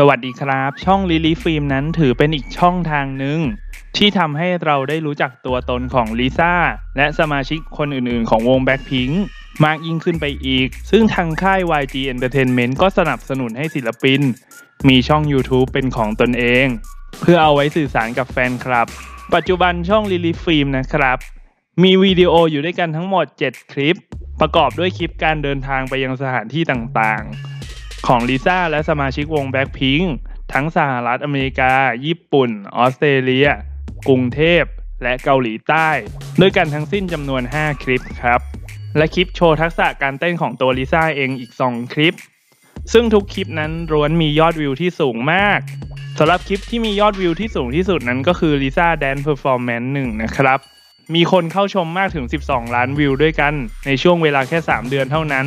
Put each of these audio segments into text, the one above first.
สวัสดีครับ ช่อง Lilifilm นั้นถือเป็นอีกช่องทางหนึ่งที่ทำให้เราได้รู้จักตัวตนของลิซ่าและสมาชิกคนอื่นๆ ของวง Blackpink มากยิ่งขึ้นไปอีก ซึ่งทางค่าย YG Entertainment ก็สนับสนุนให้ศิลปิน มีช่อง YouTube เป็นของตนเอง เพื่อเอาไว้สื่อสารกับแฟนคลับ ปัจจุบันช่อง Lilifilm นะครับ มีวิดีโออยู่ด้วยกันทั้งหมด 7 คลิป ประกอบด้วยคลิปการเดินทางไปยังสถานที่ต่างๆ ของลิซ่าและสมาชิกวง Blackpink ทั้งสหรัฐอเมริกา ญี่ปุ่น ออสเตรเลีย กรุงเทพ และเกาหลีใต้ ด้วยกันทั้งสิ้นจำนวน 5 คลิปครับ และคลิปโชว์ทักษะการเต้นของตัวลิซ่าเองอีก 2 คลิป ซึ่งทุกคลิปนั้นล้วนมียอดวิวที่สูงมากสำหรับคลิปที่มียอดวิวที่สูงที่สุดนั้นก็คือลิซ่า dance performance หนึ่งนะครับ มีคนเข้าชมมากถึง 12 ล้านวิวด้วยกัน ในช่วงเวลาแค่ 3 เดือนเท่านั้น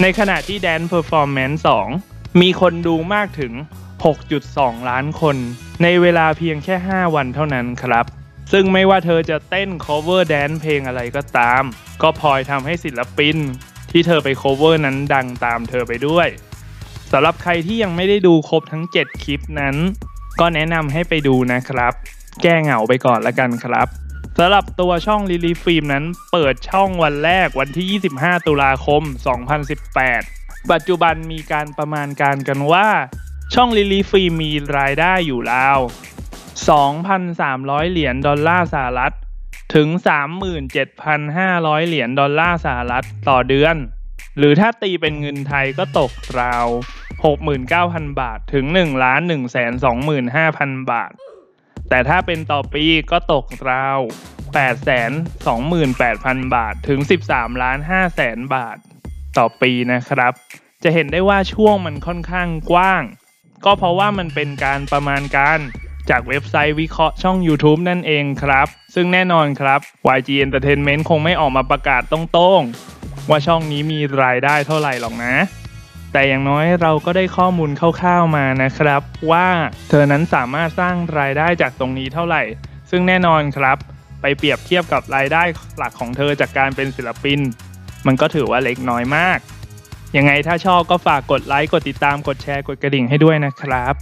ในขณะที่ Dance Performance 2 มีคนดูมากถึง 6.2 ล้านคน ในเวลาเพียงแค่ 5 วันเท่านั้นครับ ซึ่งไม่ว่าเธอจะเต้น cover dance เพลงอะไรก็ตาม ก็พลอยทำให้ศิลปิน ที่เธอไป cover นั้นดังตามเธอไปด้วยสำหรับใครที่ยังไม่ได้ดูครบทั้ง 7 คลิปนั้น ก็แนะนำให้ไปดูนะครับ แก้เหงาไปก่อนละกันครับ สำหรับตัวช่อง Lilifilm นั้นเปิดช่องวันแรกวันที่ 25 ตุลาคม 2018 ปัจจุบันมีการประมาณการกันว่า ช่อง Lilifilm มีรายได้อยู่ราว 2,300 เหรียญดอลลาร์สหรัฐ ถึง 37,500 เหรียญดอลลาร์สหรัฐต่อเดือน หรือถ้าตีเป็นเงินไทยก็ตกราว 69,000 บาทถึง 1 1 2 5 0 0 0 บาท แต่ถ้าเป็นต่อปีก็ตกราว 828,000 บาทถึง 13ล้าน5แสนบาทต่อปีนะครับ จะเห็นได้ว่าช่วงมันค่อนข้างกว้าง ก็เพราะว่ามันเป็นการประมาณการจากเว็บไซต์วิเคราะห์ช่อง YouTube นั่นเองครับ ซึ่งแน่นอนครับ YG Entertainment คงไม่ออกมาประกาศตรงๆ ว่าช่องนี้มีรายได้เท่าไหร่หรอกนะ แต่อย่างน้อยเราก็ได้ข้อมูลคร่าวๆมานะครับ ว่าเธอนั้นสามารถสร้างรายได้จากตรงนี้เท่าไหร่ ซึ่งแน่นอนครับ ไปเปรียบเทียบกับรายได้หลักของเธอจากการเป็นศิลปิน มันก็ถือว่าเล็กน้อยมาก ยังไงถ้าชอบก็ฝากกดไลค์กดติดตามกดแชร์กดกระดิ่งให้ด้วยนะครับ